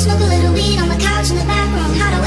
smoke a little weed on the couch in the back room. How do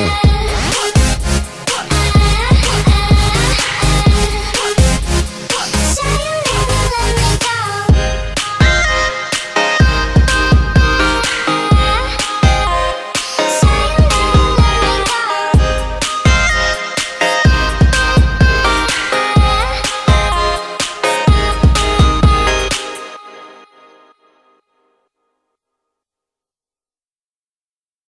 Yeah.